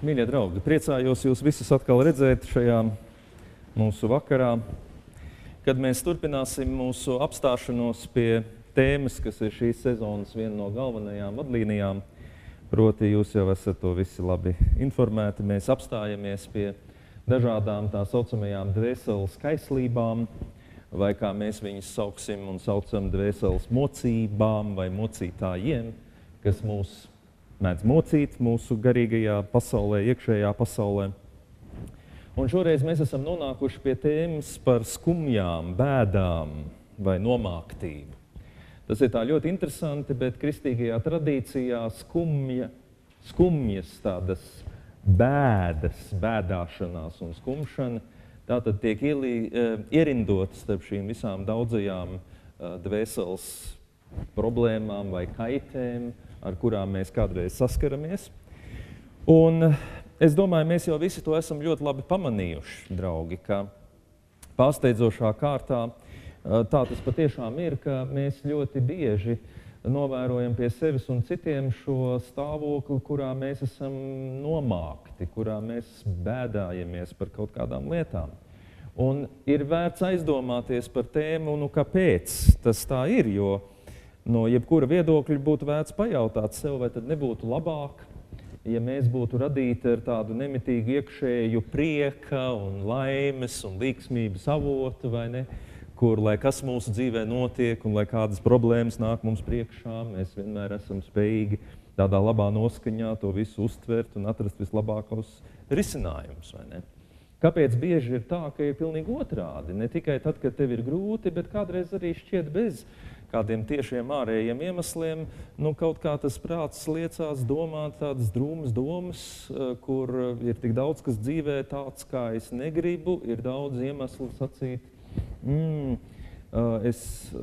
Mīļie draugi, priecājos jūs visus atkal redzēt šajā mūsu vakarā, kad mēs turpināsim mūsu apstāšanos pie tēmas, kas ir šīs sezonas viena no galvenajām vadlīnijām. Proti, jūs jau esat to visi labi informēti. Mēs apstājamies pie dažādām tā saucamajām dvēseles kaislībām, vai kā mēs viņus sauksim un saucam dvēseles mocībām vai mocītājiem, kas mūs mēdz mocīt mūsu garīgajā pasaulē, iekšējā pasaulē. Un šoreiz mēs esam nonākuši pie tēmas par skumjām, bēdām vai nomāktību. Tas ir ļoti interesanti, bet kristīgajā tradīcijā skumja, skumjas, tādas bēdas, bēdāšanās un skumšana, tā tad tiek ielī, eh, ierindotas starp šīm visām daudzajām eh, dvēseles problēmām vai kaitēm, ar kurām mēs kādreiz saskaramies. Un es domāju, mēs jau visi to esam ļoti labi pamanījuši, draugi, ka pārsteidzošā kārtā tā tas patiešām ir, ka mēs ļoti bieži novērojam pie sevis un citiem šo stāvokli, kurā mēs esam nomākti, kurā mēs bēdājamies par kaut kādām lietām. Un ir vērts aizdomāties par tēmu, nu, kāpēc tas tā ir. Jo no jebkura viedokļa būtu vērts pajautāt sev, vai tad nebūtu labāk, ja mēs būtu radīti ar tādu nemitīgu iekšēju prieka un laimes un līksmības avotu, vai ne? Kur, lai kas mūsu dzīvē notiek un lai kādas problēmas nāk mums priekšā, mēs vienmēr esam spējīgi tādā labā noskaņā to visu uztvert un atrast vislabākos risinājumus. Kāpēc bieži ir tā, ka ir pilnīgi otrādi? Ne tikai tad, kad tev ir grūti, bet kādreiz arī šķiet bez kādiem tiešiem ārējiem iemesliem, nu, kaut kā tas prāts liecās domāt tādas drūmas domas, eh, kur ir tik daudz kas dzīvē tāds, kā es negribu, ir daudz iemeslu sacīt, mm, eh, es eh,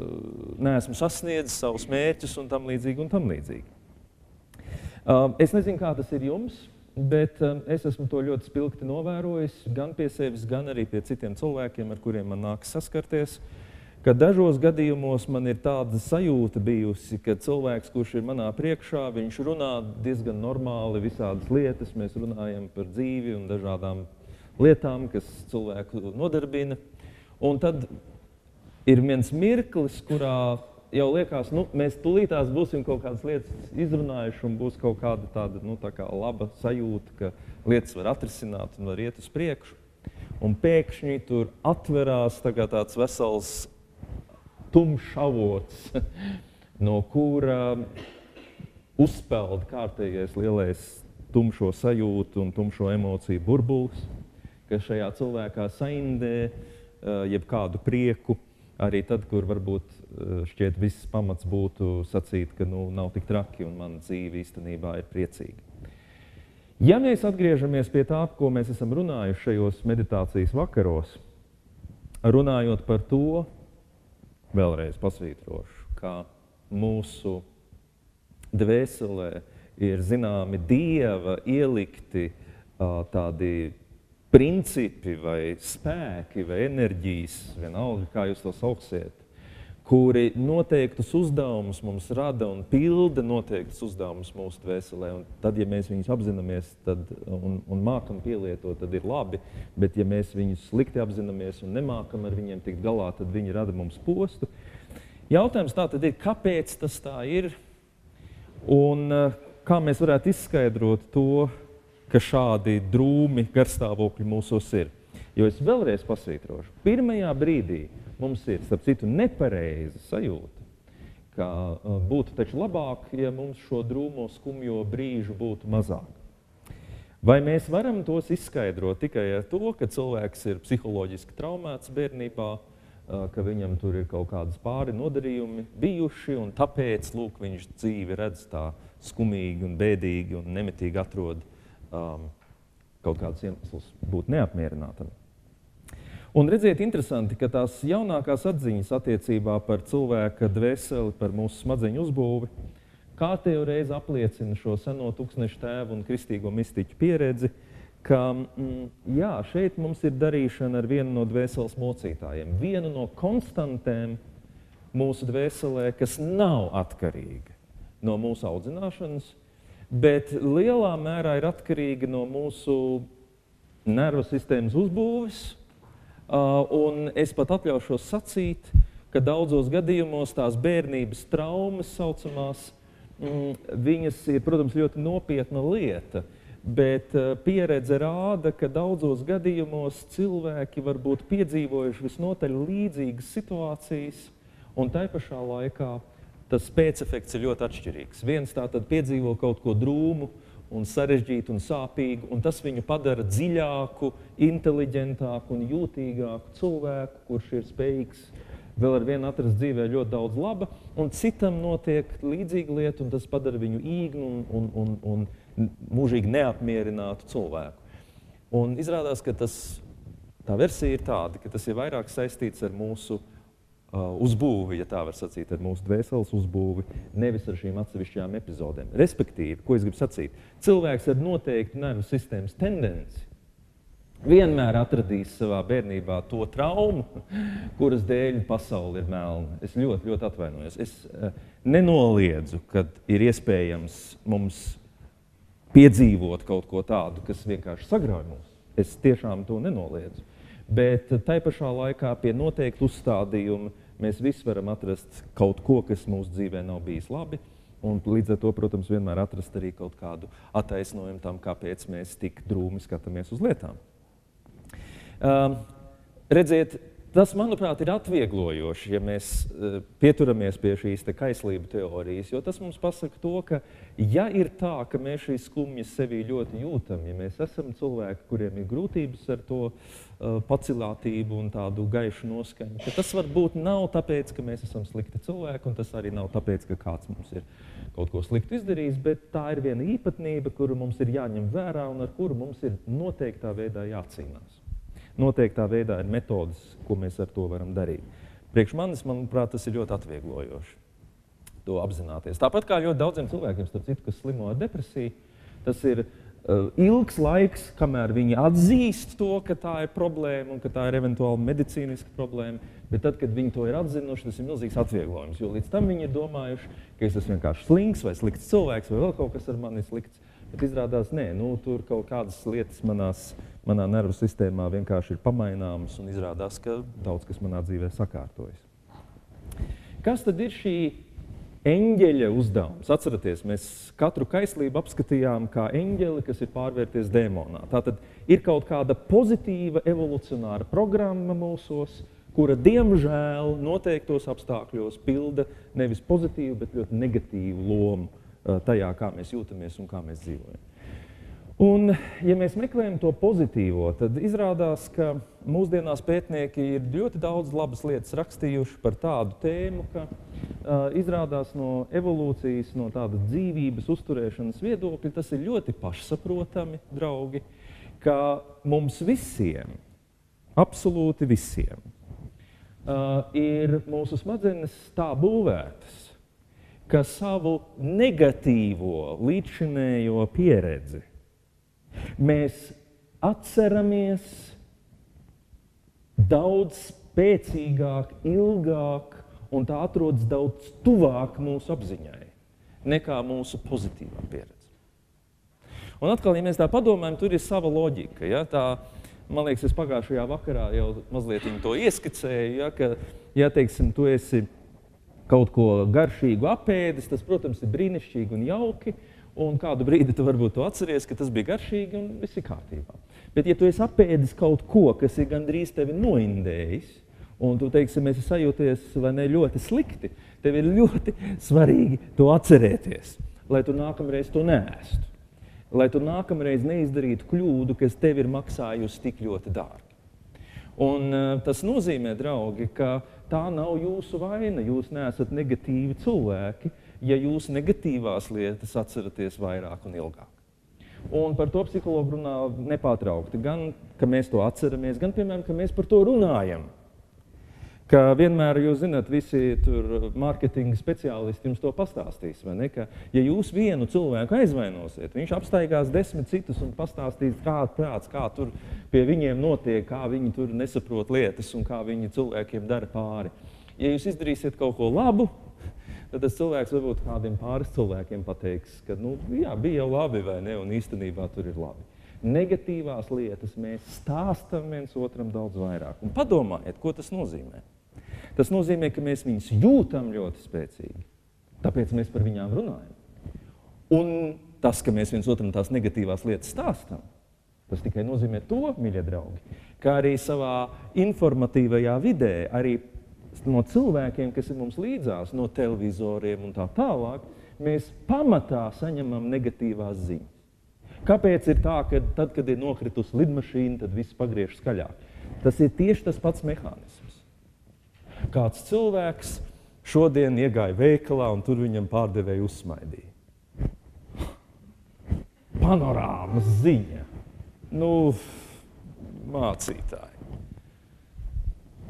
neesmu sasniedzis savus mērķus un tam līdzīgi un tam līdzīgi. Es nezinu, kā tas ir jums, bet es esmu to ļoti spilgti novērojis gan pie sevis, gan arī pie citiem cilvēkiem, ar kuriem man nākas saskarties. Uh, ka dažos gadījumos man ir tāda sajūta bijusi, ka cilvēks, kurš ir manā priekšā, viņš runā diezgan normāli visādas lietas. Mēs runājam par dzīvi un dažādām lietām, kas cilvēku nodarbina. Un tad ir viens mirklis, kurā jau liekas, nu, mēs tūlītās būsim kaut kādas lietas izrunājuši, un būs kaut kāda tāda nu, tā kā laba sajūta, ka lietas var atrisināt un var iet uz priekšu. Un pēkšņi tur atverās tā tāds vesels tumšs avots, no kura uzpeld kārtējais lielais tumšo sajūtu un tumšo emociju burbulis, kas šajā cilvēkā saindē jebkādu prieku, arī tad, kur varbūt šķiet viss pamats būtu sacīt, ka nu, nav tik traki un mana dzīve īstenībā ir priecīga. Ja mēs atgriežamies pie tā, ko mēs esam runājuši šajos meditācijas vakaros, runājot par to, vēlreiz pasvītrošu, ka mūsu dvēselē ir zināmi dieva ielikti uh, tādi principi vai spēki vai enerģijas, vienalga, kā jūs to sauksiet, kuri noteiktus uzdevumus mums rada un pilda noteiktus uzdevumus mūsu dvēselē. Un tad, ja mēs viņus apzināmies tad, un, un mākam pielietot, tad ir labi. Bet, ja mēs viņus slikti apzināmies un nemākam ar viņiem tikt galā, tad viņi rada mums postu. Jautājums tā tad ir, kāpēc tas tā ir? Un eh, kā mēs varētu izskaidrot to, ka šādi drūmi garstāvokļi mūsos ir? Jo es vēlreiz pasvītrošu, pirmajā brīdī, mums ir, starp citu, nepareiza sajūta, ka uh, būtu taču labāk, ja mums šo drūmo, skumjo brīžu būtu mazāk. Vai mēs varam tos izskaidrot tikai ar to, ka cilvēks ir psiholoģiski traumēts bērnībā, uh, ka viņam tur ir kaut kādas pāri nodarījumi bijuši, un tāpēc lūk, viņš dzīvi redz tā skumīgi un bēdīgi un nemitīgi atrod um, kaut kādus iemeslus būt neapmierinātam. Un redziet, interesanti, ka tās jaunākās atziņas attiecībā par cilvēka dvēseli, par mūsu smadzeņu uzbūvi, kārtējo reizi apliecina šo seno tūkstnešu tēvu un kristīgo mistiķu pieredzi, ka mm, jā, šeit mums ir darīšana ar vienu no dvēseles mocītājiem, vienu no konstantēm mūsu dvēselē, kas nav atkarīga no mūsu audzināšanas, bet lielā mērā ir atkarīga no mūsu nervu sistēmas uzbūves. Un es pat atļaušos sacīt, ka daudzos gadījumos tās bērnības traumas, saucamās, mm, viņas ir, protams, ļoti nopietna lieta. Bet pieredze rāda, ka daudzos gadījumos cilvēki var būt piedzīvojuši visnotaļ līdzīgas situācijas, un tai pašā laikā tas pēcefekts ir ļoti atšķirīgs. Viens tātad piedzīvo kaut ko drūmu, un sarežģītu un sāpīgu, un tas viņu padara dziļāku, inteliģentāku un jūtīgāku cilvēku, kurš ir spējīgs vēl ar vienu atrast dzīvē ļoti daudz laba, un citam notiek līdzīga lieta, un tas padara viņu īgnu un, un, un, un mūžīgi neapmierinātu cilvēku. Un izrādās, ka tas, tā versija ir tāda, ka tas ir vairāk saistīts ar mūsu Uh, uzbūvi, ja tā var sacīt, ar mūsu dvēseles uzbūvi, nevis ar šīm atsevišķām epizodēm. Respektīvi, ko es gribu sacīt, cilvēks ar noteiktu nervu sistēmas tendenci vienmēr atradīs savā bērnībā to traumu, kuras dēļ pasaule ir melna. Es ļoti, ļoti atvainojos. Es uh, nenoliedzu, ka ir iespējams mums piedzīvot kaut ko tādu, kas vienkārši sagrauj mūs. Es tiešām to nenoliedzu. Bet tai pašā laikā pie noteiktu uzstādījuma mēs visi varam atrast kaut ko, kas mūsu dzīvē nav bijis labi. Un līdz ar to, protams, vienmēr atrast arī kaut kādu attaisnojumu tam, kāpēc mēs tik drūmi skatāmies uz lietām. Um, redziet, Tas, manuprāt, ir atvieglojoši, ja mēs uh, pieturamies pie šīs te kaislību teorijas. Jo tas mums pasaka to, ka, ja ir tā, ka mēs šīs skumjas sevī ļoti jūtam, ja mēs esam cilvēki, kuriem ir grūtības ar to uh, pacilātību un tādu gaišu noskaņu, tad tas varbūt nav tāpēc, ka mēs esam slikti cilvēki, un tas arī nav tāpēc, ka kāds mums ir kaut ko sliktu izdarījis, bet tā ir viena īpatnība, kuru mums ir jāņem vērā un ar kuru mums ir noteiktā veidā jācīnās noteiktā veidā ir metodas, ko mēs ar to varam darīt. Priekš manis, manuprāt, tas ir ļoti atvieglojoši to apzināties. Tāpat kā ļoti daudziem cilvēkiem, citu, kas slimo ar depresiju, tas ir uh, ilgs laiks, kamēr viņi atzīst to, ka tā ir problēma un ka tā ir eventuāli medicīniska problēma. Bet tad, kad viņi to ir atzinuši, tas ir milzīgs atvieglojums. Jo līdz tam viņi ir domājuši, ka es esmu vienkārši slings vai slikts cilvēks, vai vēl kaut kas ar mani slikts. Bet izrādās, nē, nu, tur kaut kādas lietas manās, manā nervu sistēmā vienkārši ir pamaināmas un izrādās, ka daudz kas manā dzīvē sakārtojas. Kas tad ir šī eņģeļa uzdevums? Atcerieties, mēs katru kaislību apskatījām kā eņģeli, kas ir pārvērties demonā. Tā tad ir kaut kāda pozitīva evolucionāra programma mūsos, kura diemžēl noteiktos apstākļos pilda nevis pozitīvu, bet ļoti negatīvu lomu tajā, kā mēs jūtamies un kā mēs dzīvojam. Un, ja mēs meklējam to pozitīvo, tad izrādās, ka mūsdienās pētnieki ir ļoti daudz labas lietas rakstījuši par tādu tēmu, ka uh, izrādās no evolūcijas, no tādas dzīvības uzturēšanas viedokļa, tas ir ļoti pašsaprotami, draugi, ka mums visiem, absolūti visiem, uh, ir mūsu smadzenes tā būvētas, ka savu negatīvo līdzšinējo pieredzi mēs atceramies daudz spēcīgāk, ilgāk, un tā atrodas daudz tuvāk mūsu apziņai nekā mūsu pozitīvā pieredze. Un atkal, ja mēs tā padomājam, tur ir sava loģika. Ja? Tā, man liekas, es pagājušajā vakarā jau mazliet to ieskicēju, ja? ka, ja teiksim, tu esi kaut ko garšīgu apēdis, tas, protams, ir brīnišķīgi un jauki. Un kādu brīdi tu varbūt to atceries, ka tas bija garšīgi un viss ir kārtībā. Bet, ja tu esi apēdis kaut ko, kas ir gandrīz tevi noindējis, un tu teiksim, esi sajūties ne, ļoti slikti, tev ir ļoti svarīgi to atcerēties, lai tu nākamreiz to nēstu. Lai tu nākamreiz neizdarītu kļūdu, kas tev ir maksājusi tik ļoti dārgi. Un, uh, tas nozīmē, draugi, ka tā nav jūsu vaina. Jūs neesat negatīvi cilvēki, ja jūs negatīvās lietas atceraties vairāk un ilgāk. Un par to psihologi runā nepārtraukti. Gan, ka mēs to atceramies, gan, piemēram, ka mēs par to runājam ka vienmēr, jūs zināt, visi tur mārketinga speciālisti jums to pastāstīs. Ka, ja jūs vienu cilvēku aizvainosiet, viņš apstaigās desmit citus un pastāstīs, kā prāts, kā tur pie viņiem notiek, kā viņi tur nesaprot lietas un kā viņi cilvēkiem dara pāri. Ja jūs izdarīsiet kaut ko labu, tad tas cilvēks varbūt kādiem pāris cilvēkiem pateiks, ka nu, jā, bija jau labi, vai ne, un īstenībā tur ir labi. Negatīvās lietas mēs stāstām viens otram daudz vairāk. Un padomājiet, ko tas nozīmē. Tas nozīmē, ka mēs viņus jūtam ļoti spēcīgi. Tāpēc mēs par viņām runājam. Un tas, ka mēs viens otram tās negatīvās lietas stāstām, tas tikai nozīmē to, mīļie draugi, ka arī savā informatīvajā vidē, arī no cilvēkiem, kas ir mums līdzās, no televizoriem un tā tālāk, mēs pamatā saņemam negatīvās ziņas. Kāpēc ir tā, ka tad, kad ir nokritusi lidmašīna, tad viss pagriež skaļāk? Tas ir tieši tas pats mehānisms. Kāds cilvēks šodien iegāja veikalā un tur viņam pārdevēja uzsmaidīja. Panorāmas ziņa. Nu, mācītāji.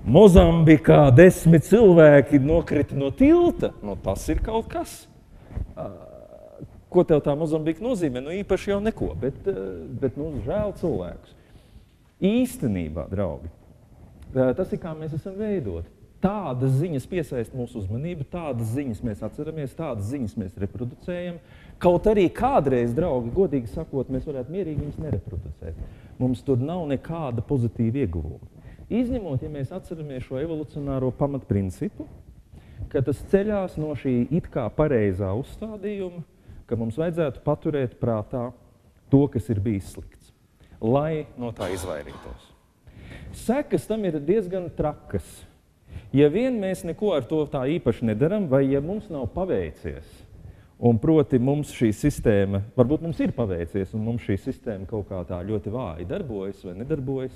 Mozambikā desmit cilvēki nokrita no tilta. Nu, tas ir kaut kas. Ko tev tā Mozambika nozīmē? Nu, īpaši jau neko, bet, bet nu, žēl cilvēkus. Īstenībā, draugi, tas ir kā mēs esam veidoti. Tādas ziņas piesaista mūsu uzmanību, tādas ziņas mēs atceramies, tādas ziņas mēs reproducējam. Kaut arī kādreiz, draugi, godīgi sakot, mēs varētu mierīgi viņas nereproducēt. Mums tur nav nekāda pozitīva ieguvuma. Izņemot, ja mēs atceramies šo evolucionāro pamatprincipu, ka tas ceļās no šī it kā pareizā uzstādījuma, ka mums vajadzētu paturēt prātā to, kas ir bijis slikts, lai no tā izvairītos. Sekas tam ir diezgan trakas. Ja vien mēs neko ar to tā īpaši nedaram, vai ja mums nav paveicies, un proti mums šī sistēma, varbūt mums ir paveicies, un mums šī sistēma kaut kā tā ļoti vāji darbojas vai nedarbojas,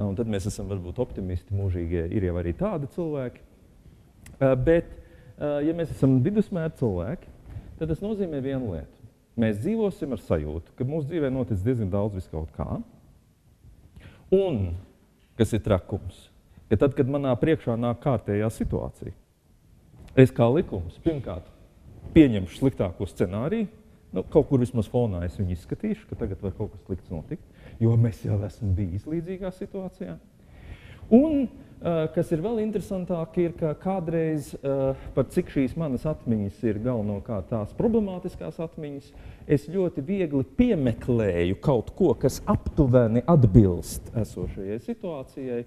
un tad mēs esam varbūt optimisti, mūžīgie, ir jau arī tādi cilvēki. Bet, ja mēs esam vidusmēra cilvēki, tad tas nozīmē vienu lietu. Mēs dzīvosim ar sajūtu, ka mūsu dzīvē noticis diezgan daudz viskaut kā. Un, kas ir trakums, ka tad, kad manā priekšā nāk kārtējā situācija, es kā likums pirmkārt pieņemšu sliktāko scenāriju, nu, kaut kur vismaz fonā es viņu izskatīšu, ka tagad var kaut kas slikts notikt, jo mēs jau esam bijis līdzīgā situācijā. Un, kas ir vēl interesantāk, ir, ka kādreiz, par cik šīs manas atmiņas ir galvenokārt tās problemātiskās atmiņas, es ļoti viegli piemeklēju kaut ko, kas aptuveni atbilst esošajai situācijai,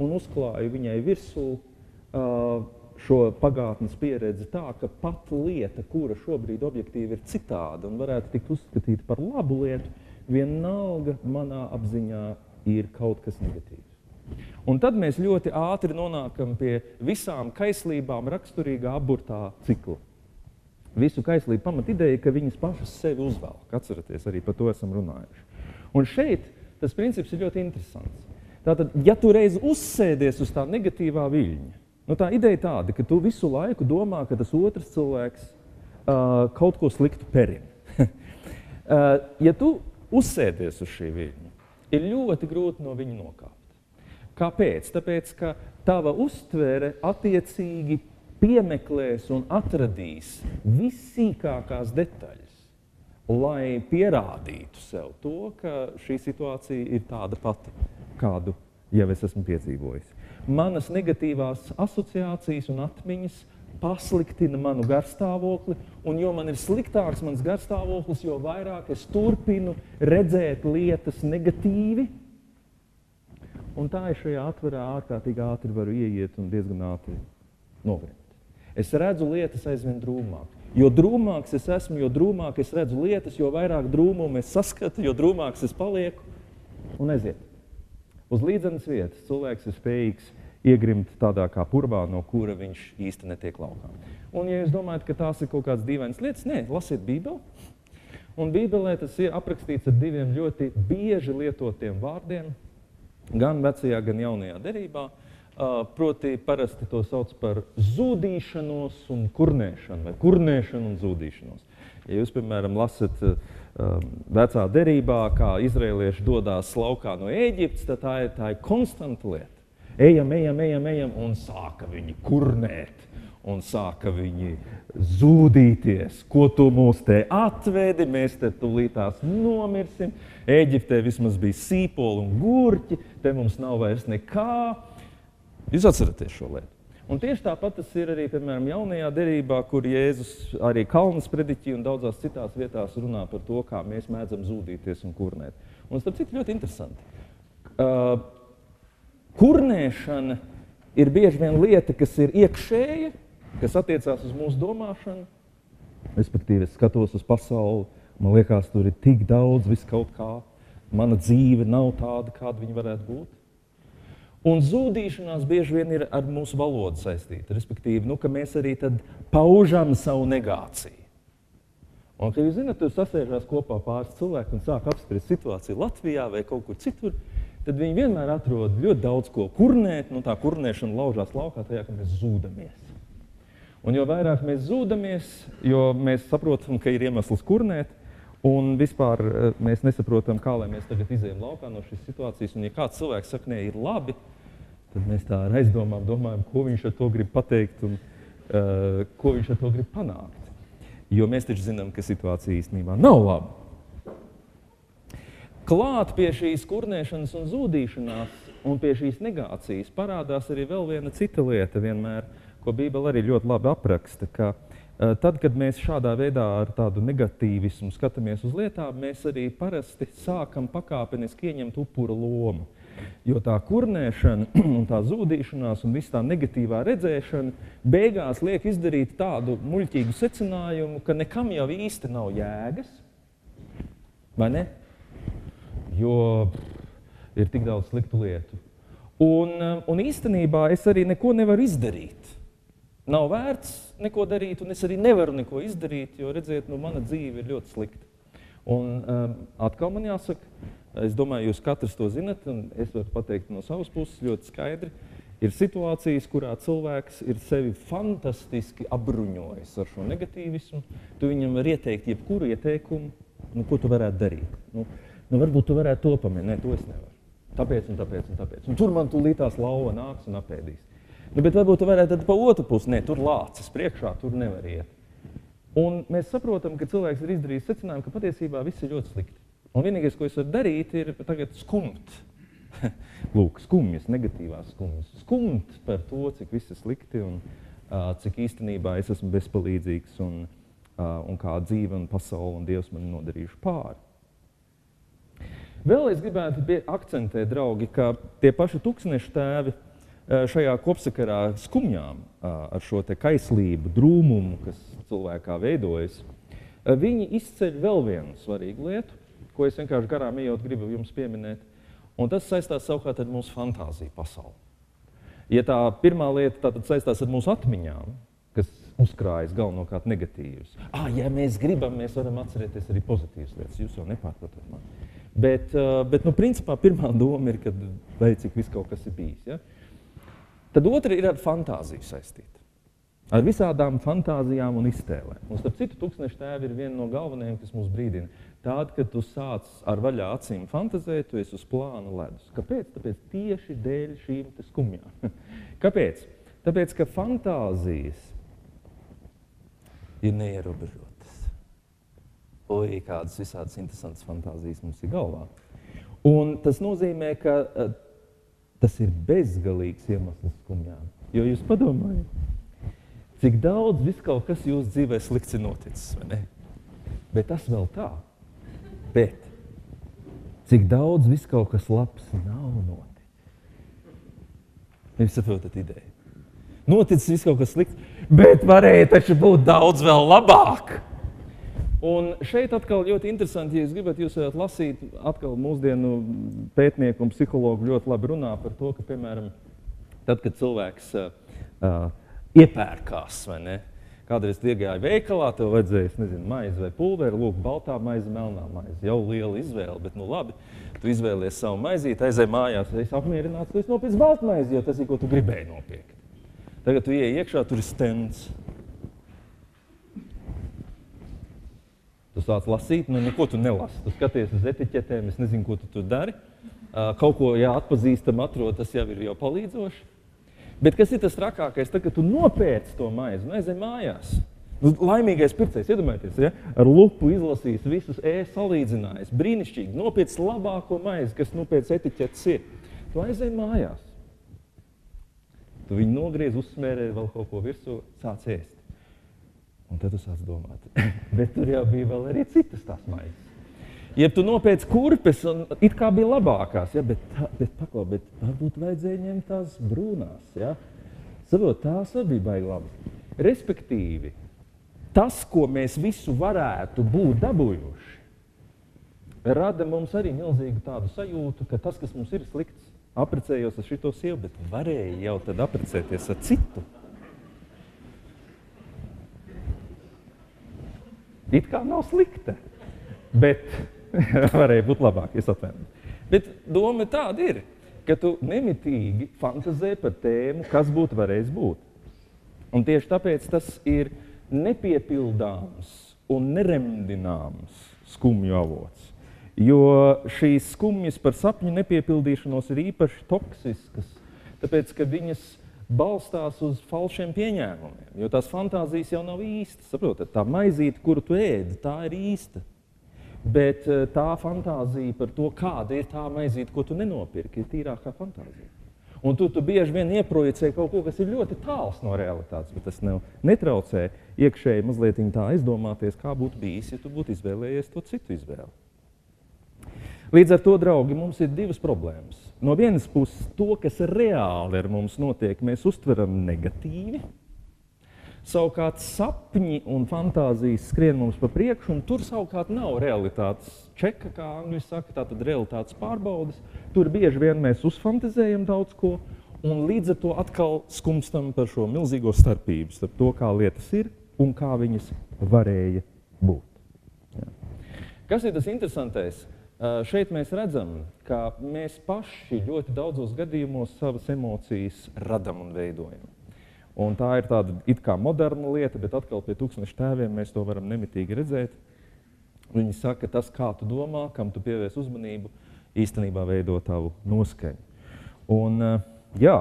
un uzklāju viņai virsū uh, šo pagātnes pieredzi tā, ka pat lieta, kura šobrīd objektīvi ir citāda un varētu tikt uzskatīta par labu lietu, vienalga manā apziņā ir kaut kas negatīvs. Un tad mēs ļoti ātri nonākam pie visām kaislībām raksturīgā aburtā cikla. Visu kaislību pamatideja, ka viņas pašas sevi uzvelk. Atcerieties, arī par to esam runājuši. Un šeit tas princips ir ļoti interesants. Tātad, ja tu reiz uzsēdies uz tā negatīvā viļņa, nu, tā ideja ir tāda, ka tu visu laiku domā, ka tas otrs cilvēks uh, kaut ko sliktu perin. uh, ja tu uzsēdies uz šī viļņa, ir ļoti grūti no viņa nokāpt. Kāpēc? Tāpēc, ka tava uztvere attiecīgi piemeklēs un atradīs vissīkākās detaļas, lai pierādītu sev to, ka šī situācija ir tāda pati kādu jau es esmu piedzīvojis. Manas negatīvās asociācijas un atmiņas pasliktina manu garstāvokli, un jo man ir sliktāks mans garstāvoklis, jo vairāk es turpinu redzēt lietas negatīvi. Un tā es šajā atverā ārkārtīgi ātri varu ieiet un diezgan ātri novērtēt. Es redzu lietas aizvien drūmāk. Jo drūmāks es esmu, jo drūmāk es redzu lietas, jo vairāk drūmumu es saskatu, jo drūmāks es palieku un aiziet. Uz līdzenas vietas cilvēks ir spējīgs iegrimt tādā kā purvā, no kura viņš īsti netiek laukā. Un, ja jūs domājat, ka tās ir kaut kādas dīvainas lietas, nē, lasiet Bībeli. Un Bībelē tas ir aprakstīts ar diviem ļoti bieži lietotiem vārdiem, gan vecajā, gan jaunajā derībā. Proti, parasti to sauc par zudīšanos un kurnēšanu, vai kurnēšanu un zudīšanos. Ja jūs, piemēram, lasat uh, vecā derībā, kā izrēlieši dodas laukā no Ēģiptes, tad tā ir, tā ir konstanta lieta. Ejam, ejam, ejam, ejam, un sāka viņi kurnēt. Un sāka viņi zudīties, ko tu mūs te atvedi, mēs te tūlītās nomirsim. Eģiptē vismaz bija sīpoli un gurķi, te mums nav vairs nekā. Jūs atceraties šo lietu. Un tieši tāpat tas ir arī piemēram, jaunajā derībā, kur Jēzus arī Kalnas prediķī un daudzās citās vietās runā par to, kā mēs mēdzam zudīties un kurnēt. Un tas ir ļoti interesanti. Uh, kurnēšana ir bieži vien lieta, kas ir iekšēja, kas attiecās uz mūsu domāšanu. Respektīvi, es skatos uz pasauli, man liekas, tur ir tik daudz vis kaut kā. Mana dzīve nav tāda, kāda viņa varētu būt. Un zudīšanās bieži vien ir ar mūsu valodu saistīta. Respektīvi, nu, mēs arī paužam savu negāciju. Un, kad jūs zināt, tur sasēžās kopā pāris cilvēki un sāk apspriest situāciju Latvijā vai kaut kur citur, tad viņi vienmēr atrod ļoti daudz ko kurnēt. Nu, tā kurnēšana laužās laukā tajā, ka mēs zūdamies. Un jo vairāk mēs zūdamies, jo mēs saprotam, ka ir iemesls kurnēt, un vispār eh, mēs nesaprotam, kā lai mēs tagad izējām laukā no šīs situācijas. Un, ja kāds cilvēks saka, nē, ir labi, tad mēs tā ar aizdomām domājam, ko viņš ar to grib pateikt un uh, ko viņš ar to grib panākt. Jo mēs taču zinām, ka situācija īstenībā nav laba. Klāt pie šīs kurnēšanas un zudīšanās un pie šīs negācijas parādās arī vēl viena cita lieta, vienmēr, ko Bībele arī ļoti labi apraksta. Ka, uh, tad, kad mēs šādā veidā ar tādu negatīvismu skatāmies uz lietām, mēs arī parasti sākam pakāpeniski ieņemt upura lomu. Jo tā kurnēšana, tā zudīšanās un viss tā negatīvā redzēšana beigās liek izdarīt tādu muļķīgu secinājumu, ka nekam jau īsti nav jēgas. Vai ne? Jo ir tik daudz sliktu lietu. Un, un īstenībā es arī neko nevaru izdarīt. Nav vērts neko darīt, un es arī nevaru neko izdarīt, jo redziet, nu, mana dzīve ir ļoti slikta. Un um, atkal man jāsaka, Es domāju, jūs katrs to zinat, un es varu pateikt no savas puses ļoti skaidri. Ir situācijas, kurā cilvēks ir sevi fantastiski apbruņojis ar šo negatīvismu. Tu viņam vari ieteikt jebkuru ieteikumu, nu, ko tu varētu darīt. Nu, nu, varbūt tu varētu to pamanīt, nē, to es nevaru. Tāpēc, un tāpēc, un tāpēc. Un tur man tūlīt tās lauva nāks un apēdīs. Nu, bet varbūt tu varētu pa otru pusi, nē, tur lācis priekšā, tur nevar iet. Un mēs saprotam, ka cilvēks ir izdarījis secinājumu, ka patiesībā viss ir ļoti slikti. Un vienīgais, ko es varu darīt, ir skumt. Lūk, skumjas, negatīvās skumjas. Skumt par to, cik viss ir slikti un uh, cik īstenībā es esmu bezpalīdzīgs un, uh, un kā dzīve un pasaule un Dievs man ir nodarījuši pāri. Vēl es gribētu akcentēt, draugi, ka tie paši tūkstnešu tēvi šajā kopsakarā skumjām ar šo kaislību, drūmumu, kas cilvēkā veidojas, viņi izceļ vēl vienu svarīgu lietu, ko es vienkārši garām ejot gribu jums pieminēt. Un tas saistās savukārt ar mūsu fantāziju pasauli. Ja tā pirmā lieta tā saistās ar mūsu atmiņām, kas uzkrājas galvenokārt negatīvas. Ah, ja mēs gribam, mēs varam atcerēties arī pozitīvas lietas. Jūs jau nepārprotat mani. Bet, bet nu, principā pirmā doma ir, ka vai cik viss kaut kas ir bijis. Ja? Tad otra ir ar fantāziju saistīta. Ar visādām fantāzijām un iztēlēm. Un, starp citu, tūkstoši tēvi ir viena no galvenajām, kas mūs brīdina. Tad, kad tu sāc ar vaļā acīm fantāzēt, tu esi uz plāna ledus. Kāpēc? Tāpēc tieši dēļ šīm skumjām. Kāpēc? Tāpēc, ka fantāzijas ir neierobežotas. Oi, kādas visādas interesantas fantāzijas mums ir galvā. Un tas nozīmē, ka uh, tas ir bezgalīgs iemesls skumjām. Jo jūs padomājat, cik daudz viskaut kas jūsu dzīvē slikts ir noticis? Bet tas vēl tā. Bet cik daudz viss kaut kas labs nav noticis. Jūs saprotat ideju? Noticis viss kaut kas slikts, bet varēja taču būt daudz vēl labāk. Un šeit atkal ļoti interesanti, ja jūs gribat, jūs varat lasīt, atkal mūsdienu pētnieku un psihologu ļoti labi runā par to, ka, piemēram, tad, kad cilvēks uh, uh, iepērkās, vai ne, Kādreiz iegāja veikalā, tev vajadzēja, nezinu, maizi vai pulveri, lūk, baltā maize, melnā maize. Jau liela izvēle, bet nu labi, tu izvēlies savu maizīti, aizēj mājās, es apmierināts, ka es nopirku baltu maizi, jo tas ir, ko tu gribēji nopirkt. Tagad tu ienāc iekšā, tur ir stends. Tu sāc lasīt, nu neko tu nelasi. Tu skaties uz etiķetēm, es nezinu, ko tu tur dari. Kaut ko, ja atpazīstam, atrod, tas jau ir jau palīdzoši. Bet kas ir tas trakākais, tad, kad tu nopērci to maizi un aizej mājās? Nu, laimīgais pircējs, iedomājieties, ja? ar lupu izlasījis visus ēst, salīdzinājis. Brīnišķīgi, nopircis labāko maizi, kas nu pēc etiķetes ir. Tu aizej mājās. Tu viņu nogriez, uzsmērēji vēl kaut ko virsū, sāc ēst. Un tad tu sāc domāt, bet tur jau bija vēl arī citas tās maizes. Ja tu nopēc kurpes, un it kā bija labākās, ja, bet, tā, bet, paklau, bet varbūt vajadzēja ņemt tās brūnās. Ja. Saprot, tās arī bija baigi labi. Respektīvi, tas, ko mēs visu varētu būt dabūjuši, rada mums arī milzīgu tādu sajūtu, ka tas, kas mums ir slikts, apprecējos ar šito sievu, bet varēja jau tad apprecēties ar citu. It kā nav slikta, bet varēja būt labāk, es atvainojos. Bet doma tāda ir, ka tu nemitīgi fantazē par tēmu, kas būtu varējis būt. Un tieši tāpēc tas ir nepiepildāms un neremdināms skumju avots. Jo šīs skumjas par sapņu nepiepildīšanos ir īpaši toksiskas, tāpēc ka viņas balstās uz falšiem pieņēmumiem. Jo tās fantāzijas jau nav īstas. Saprotat, tā maizīte, kuru tu ēdi, tā ir īsta. Bet eh, tā fantāzija par to, kāda ir tā maizīte, ko tu nenopirki, ir tīrākā fantāzija. Un tu, tu bieži vien ieprojicē kaut ko, kas ir ļoti tāls no realitātes, bet tas nav, netraucē iekšēji mazliet tā aizdomāties, kā būtu bijis, ja tu būtu izvēlējies to citu izvēli. Līdz ar to, draugi, mums ir divas problēmas. No vienas puses, to, kas reāli ar mums notiek, mēs uztveram negatīvi, Savukārt sapņi un fantāzijas skrien mums pa priekšu, un tur savukārt nav realitātes čeka, kā angļu saka, tātad realitātes pārbaudas. Tur bieži vien mēs uzfantazējam daudz ko, un līdz ar to atkal skumstam par šo milzīgo starpību starp to, kā lietas ir un kā viņas varēja būt. Jā. Kas ir tas interesantais? Šeit mēs redzam, ka mēs paši ļoti daudzos gadījumos savas emocijas radam un veidojam. Un tā ir tāda it kā moderna lieta, bet atkal pie tūkstoša tēviem mēs to varam nemitīgi redzēt. Viņi saka, ka tas, kā tu domā, kam tu pievērs uzmanību, īstenībā veido tavu noskaņu. Un, jā,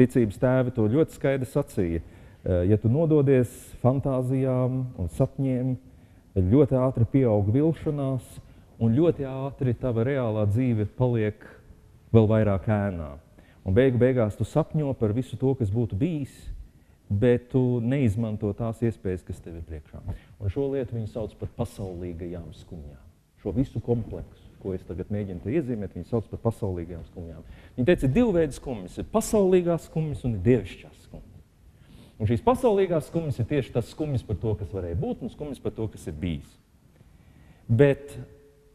ticības tēvi to ļoti skaidri sacīja. Ja tu nododies fantāzijām un sapņiem, ļoti ātri pieaug vilšanās, un ļoti ātri tava reālā dzīve paliek vēl vairāk ēnā. Un beigu beigās tu sapņo par visu to, kas būtu bijis, bet tu neizmanto tās iespējas, kas tev ir priekšā. Un šo lietu viņi sauc par pasaulīgajām skumjām. Šo visu kompleksu, ko es tagad mēģinu iezīmēt, viņi sauc par pasaulīgajām skumjām. Viņi teica, ir divi veidi skumjas. Ir pasaulīgās skumjas un ir dievišķās skumjas. Un šīs pasaulīgās skumjas ir tieši tas skumjas par to, kas varēja būt, un skumjas par to, kas ir bijis. Bet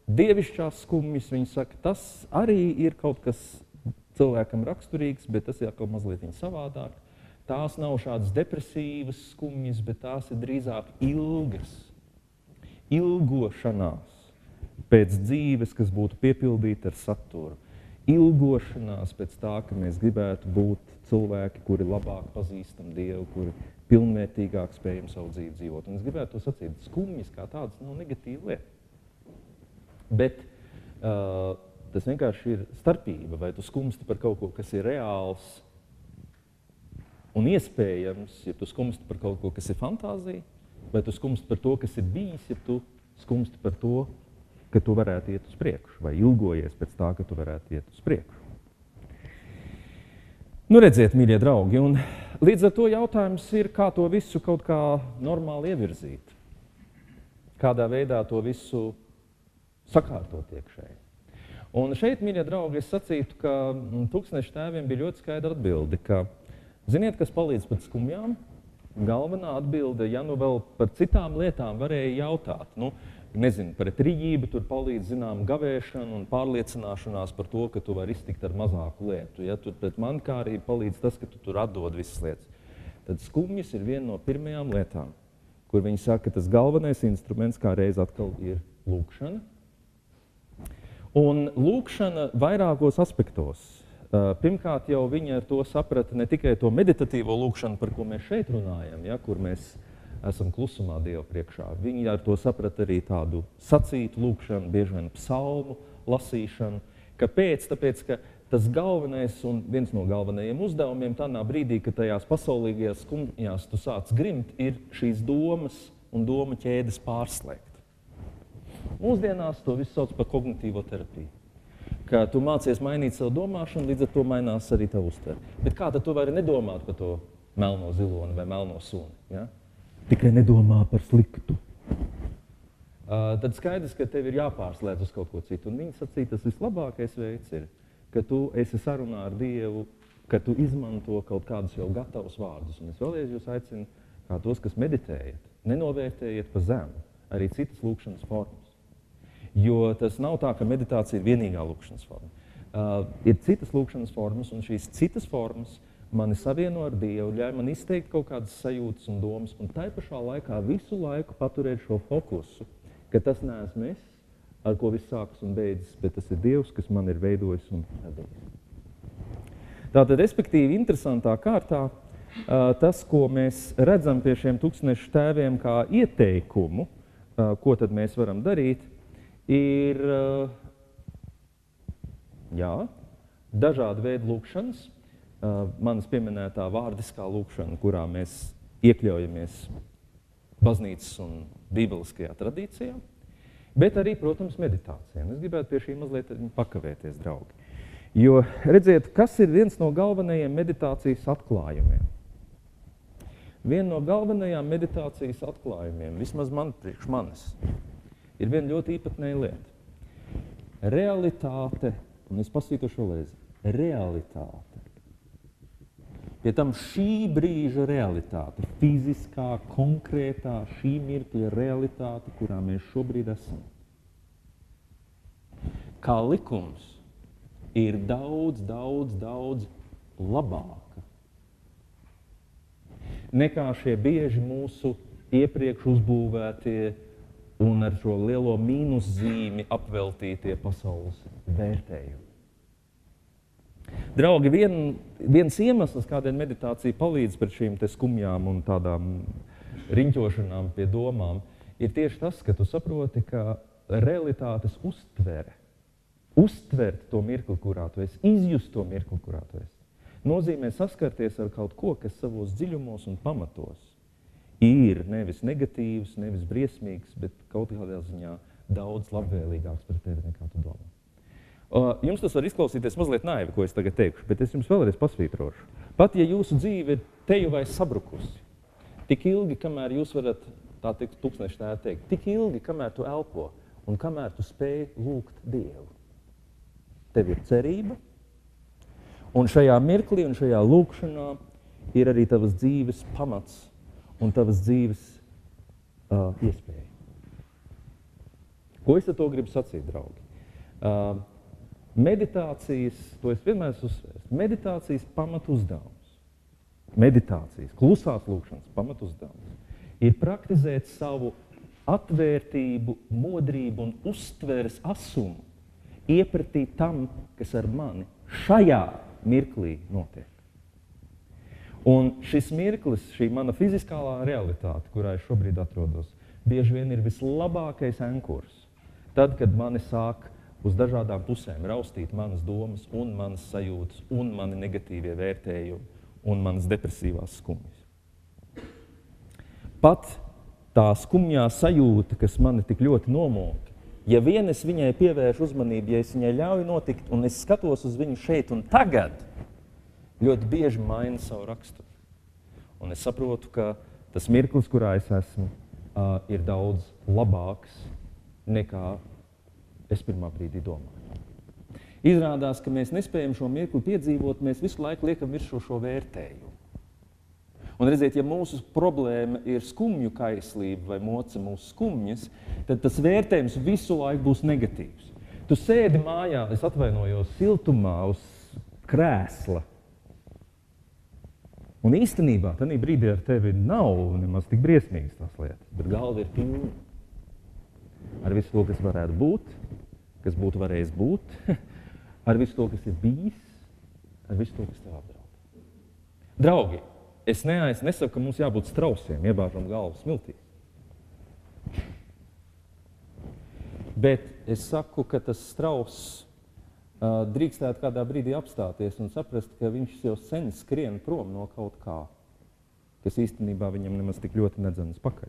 dievišķās skumjas, viņi saka, tas arī ir kaut kas cilvēkam raksturīgs, bet tas ir kaut mazliet savādāk. Tās nav šādas depresīvas skumjas, bet tās ir drīzāk ilgas, ilgošanās pēc dzīves, kas būtu piepildīta ar saturu. Ilgošanās pēc tā, ka mēs gribētu būt cilvēki, kuri labāk pazīstam Dievu, kuri pilnvērtīgāk spējam savu dzīvi dzīvot. Un es gribētu to sacīt, skumjas kā tādas nav negatīva lieta. Bet uh, tas vienkārši ir starpība, vai tu skumsti par kaut ko, kas ir reāls, Un iespējams, ja tu skumsti par kaut ko, kas ir fantāzija, vai tu skumsti par to, kas ir bijis, ja tu skumsti par to, ka tu varētu iet uz priekšu, vai ilgojies pēc tā, ka tu varētu iet uz priekšu. Nu, redziet, mīļie draugi, un līdz ar to jautājums ir, kā to visu kaut kā normāli ievirzīt. Kādā veidā to visu sakārtot iekšēji. Un šeit, mīļie draugi, es sacītu, ka tūkstneša tēviem bija ļoti skaidra atbilde, ka Ziniet, kas palīdz pēc skumjām? Galvenā atbilde, ja nu vēl par citām lietām varēja jautāt. Nu, nezinu, par trījību tur palīdz zinām gavēšana un pārliecināšanās par to, ka tu vari iztikt ar mazāku lietu. Ja tur pret man kā arī palīdz tas, ka tu tur atdod visas lietas. Tad skumjas ir viena no pirmajām lietām, kur viņi saka, ka tas galvenais instruments kā reiz atkal ir lūkšana. Un lūkšana vairākos aspektos. Pirmkārt, jau viņi ar to saprata ne tikai to meditatīvo lūkšanu, par ko mēs šeit runājam, ja, kur mēs esam klusumā Dieva priekšā. Viņi ar to saprata arī tādu sacītu lūkšanu, bieži vien psalmu lasīšanu. Kāpēc? Tāpēc, ka tas galvenais un viens no galvenajiem uzdevumiem tādā brīdī, kad tajās pasaulīgajās skumjās tu sāc grimt, ir šīs domas un doma ķēdes pārslēgt. Mūsdienās to visu sauc par kognitīvo terapiju. ka tu mācies mainīt savu domāšanu, līdz ar to mainās arī tava uztvere. Bet kā tad tu vari nedomāt par to melno ziloni vai melno suni? Ja? Tikai nedomā par sliktu. Uh, tad skaidrs, ka tev ir jāpārslēdz uz kaut ko citu. Un viņi sacīja, tas vislabākais veids ir, ka tu esi sarunā ar Dievu, ka tu izmanto kaut kādus jau gatavus vārdus. Un es vēlreiz jūs aicinu, kā tos, kas meditējat, nenovērtējiet pa zemu arī citas lūkšanas formas. Jo tas nav tā, ka meditācija ir vienīgā lūkšanas forma. Uh, ir citas lūkšanas formas, un šīs citas formas mani savieno ar Dievu, ļauj man izteikt kaut kādas sajūtas un domas, un tai pašā laikā visu laiku paturēt šo fokusu, ka tas neesmu es, ar ko viss sākas un beidzas, bet tas ir Dievs, kas man ir veidojis un radījis. Tātad, respektīvi, interesantā kārtā uh, tas, ko mēs redzam pie šiem tūkstnešu tēviem kā ieteikumu, uh, ko tad mēs varam darīt, ir jā, dažādi veidi lūkšanas. Manas pieminētā vārdiskā lūkšana, kurā mēs iekļaujamies baznīcas un bībeliskajā tradīcijā, bet arī, protams, meditācijā. Es gribētu pie šī mazliet pakavēties, draugi. Jo redziet, kas ir viens no galvenajiem meditācijas atklājumiem? Viena no galvenajām meditācijas atklājumiem, vismaz man priekš manis, ir viena ļoti īpatnēja lieta. Realitāte, un es pasītošu vēlreiz, realitāte. Pie tam šī brīža realitāte, fiziskā, konkrētā, šī mirkļa realitāte, kurā mēs šobrīd esam. Kā likums ir daudz, daudz, daudz labāka nekā šie bieži mūsu iepriekš uzbūvētie un ar šo lielo mīnuszīmi apveltītie pasaules vērtējumi. Draugi, vien, viens iemesls, kādēļ meditācija palīdz pret šīm skumjām un tādām riņķošanām pie domām, ir tieši tas, ka tu saproti, ka realitātes uztvere, uztvert to mirkli, kurā tu esi, izjust to mirkli, kurā tu esi, nozīmē saskarties ar kaut ko, kas savos dziļumos un pamatos ir nevis negatīvs, nevis briesmīgs, bet kaut kādā ziņā daudz labvēlīgāks pret tevi nekā tu domā. Uh, jums tas var izklausīties mazliet naivi, ko es tagad teikšu, bet es jums vēlreiz pasvītrošu. Pat ja jūsu dzīve ir teju vai sabrukusi, tik ilgi, kamēr jūs varat, tā teikt, tūkstneši tā teikt, tik ilgi, kamēr tu elpo un kamēr tu spēj lūgt Dievu. Tev ir cerība, un šajā mirklī un šajā lūkšanā ir arī tavas dzīves pamats un tavas dzīves uh, iespēja. Ko es ar to gribu sacīt, draugi? Uh, meditācijas, to es vienmēr uzsvēru, meditācijas pamatu uzdevums, meditācijas, klusās lūkšanas pamatu uzdevums ir praktizēt savu atvērtību, modrību un uztveres asumu, iepratīt tam, kas ar mani šajā mirklī notiek. Un šis mirklis, šī mana fiziskā realitāte, kurā es šobrīd atrodos, bieži vien ir vislabākais ankurs. Tad, kad mani sāk uz dažādām pusēm raustīt manas domas, un manas sajūtas, un mani negatīvie vērtējumi, un manas depresīvās skumjas. Pat tā skumjā sajūta, kas mani tik ļoti nomoka, ja vien es viņai pievēršu uzmanību, ja es viņai ļauju notikt, un es skatos uz viņu šeit un tagad, ļoti bieži maina savu raksturu. Un es saprotu, ka tas mirklis, kurā es esmu, uh, ir daudz labāks nekā es pirmā brīdī domāju. Izrādās, ka mēs nespējam šo mirkli piedzīvot, mēs visu laiku liekam virsū šo vērtējumu. Un redziet, ja mūsu problēma ir skumju kaislība vai moca mūsu skumjas, tad tas vērtējums visu laiku būs negatīvs. Tu sēdi mājā, es atvainojos, siltumā uz krēsla Un īstenībā tajā brīdī ar tevi nav nemaz tik briesmīgas tās lietas, bet galva ir pilna ar visu to, kas varētu būt, kas būtu varējis būt, ar visu to, kas ir bijis, ar visu to, kas tev apdraud. Draugi, es neaiz, nesaku, ka mums jābūt strausiem, iebāžam galvu smiltīs. Bet es saku, ka tas strauss drīkstētu kādā brīdī apstāties un saprast, ka viņš jau sen skrien prom no kaut kā, kas īstenībā viņam nemaz tik ļoti nedzenas pakaļ.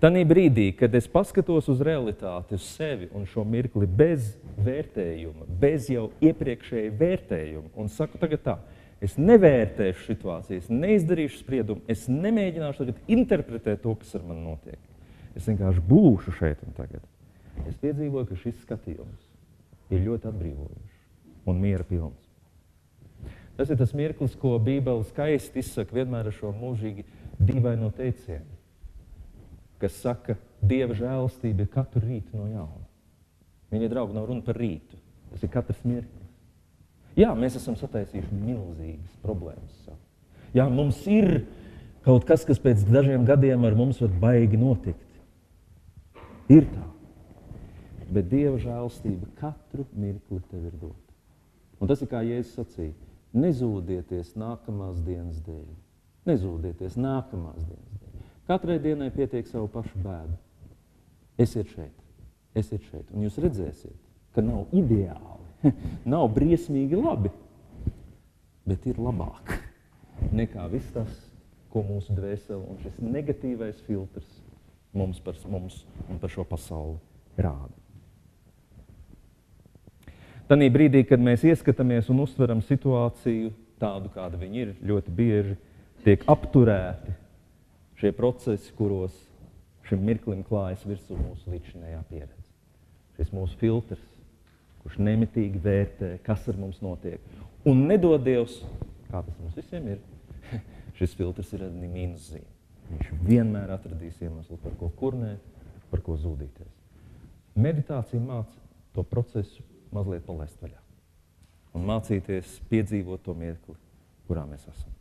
Tanī brīdī, kad es paskatos uz realitāti, uz sevi un šo mirkli bez vērtējuma, bez jau iepriekšēja vērtējuma, un saku tagad tā, es nevērtēšu situāciju, es neizdarīšu spriedumu, es nemēģināšu tagad interpretēt to, kas ar mani notiek. Es vienkārši būšu šeit un tagad. Es piedzīvoju, ka šis skatījums ir ļoti atbrīvojošs un miera pilns. Tas ir tas mirklis, ko Bībele skaisti izsaka vienmēr ar šo mūžīgi dīvaino teicienu kas saka, Dieva žēlastība ir katru rītu no jauna. Viņa draugi nav runa par rītu. Tas ir katrs mirklis. Jā, mēs esam sataisījuši milzīgas problēmas. Jā, mums ir kaut kas, kas pēc dažiem gadiem ar mums var baigi notikt. Ir tā. Bet Dieva žēlastība katru mirkli tev ir dota. Un tas ir kā Jēzus sacīja: nezūdieties nākamās dienas dēļ. Nezūdieties nākamās dienas dēļ. Katrai dienai pietiek savu pašu bēdu. Esiet šeit, esiet šeit, un jūs redzēsiet, ka nav ideāli, nav briesmīgi labi, bet ir labāk nekā viss tas, ko mūsu dvēsele un šis negatīvais filtrs mums par mums un par šo pasauli rāda. Tanī brīdī, kad mēs ieskatāmies un uztveram situāciju tādu, kāda viņa ir, ļoti bieži tiek apturēti šie procesi, kuros šim mirklim klājas virsū mūsu līdzinējā pieredze. Šis mūsu filtrs, kurš nemitīgi vērtē, kas ar mums notiek. Un nedod Dievs, kā tas mums visiem ir, šis filtrs ir arī mīnuszīme. Viņš vienmēr atradīs iemeslu, par ko kurnēt, par ko zudīties. Meditācija māca to procesu mazliet palaist vaļā un mācīties piedzīvot to mirkli, kurā mēs esam.